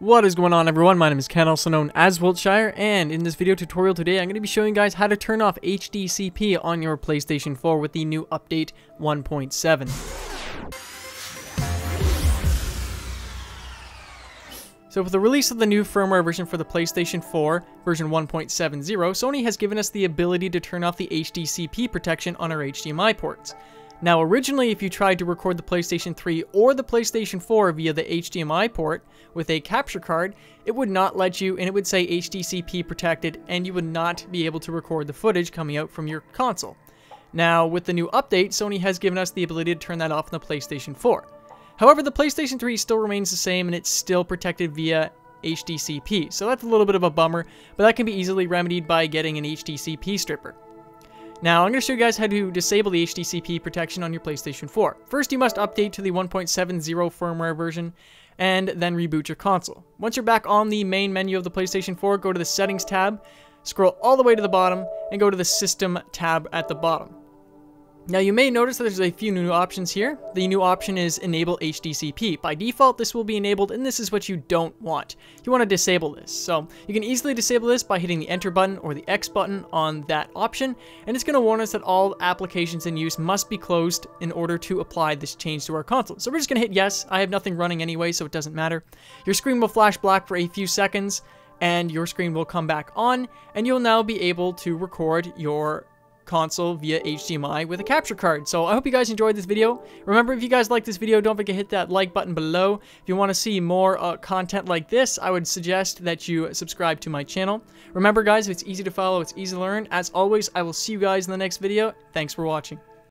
What is going on everyone, my name is Ken, also known as Wiltshire, and in this video tutorial today I'm going to be showing you guys how to turn off HDCP on your PlayStation 4 with the new update 1.7. So with the release of the new firmware version for the PlayStation 4, version 1.70, Sony has given us the ability to turn off the HDCP protection on our HDMI ports. Now, originally, if you tried to record the PlayStation 3 or the PlayStation 4 via the HDMI port with a capture card, it would not let you, and it would say HDCP protected, and you would not be able to record the footage coming out from your console. Now, with the new update, Sony has given us the ability to turn that off on the PlayStation 4. However, the PlayStation 3 still remains the same, and it's still protected via HDCP, so that's a little bit of a bummer, but that can be easily remedied by getting an HDCP stripper. Now, I'm going to show you guys how to disable the HDCP protection on your PlayStation 4. First, you must update to the 1.70 firmware version, and then reboot your console. Once you're back on the main menu of the PlayStation 4, go to the Settings tab, scroll all the way to the bottom, and go to the System tab at the bottom. Now you may notice that there's a few new options here. The new option is enable HDCP. By default this will be enabled and this is what you don't want. You want to disable this. So you can easily disable this by hitting the enter button or the X button on that option and it's going to warn us that all applications in use must be closed in order to apply this change to our console. So we're just going to hit yes. I have nothing running anyway so it doesn't matter. Your screen will flash black for a few seconds and your screen will come back on and you'll now be able to record your console via HDMI with a capture card. So I hope you guys enjoyed this video. Remember, if you guys like this video, don't forget to hit that like button below. If you want to see more uh, content like this, I would suggest that you subscribe to my channel. Remember, guys, it's easy to follow, it's easy to learn. As always, I will see you guys in the next video. Thanks for watching.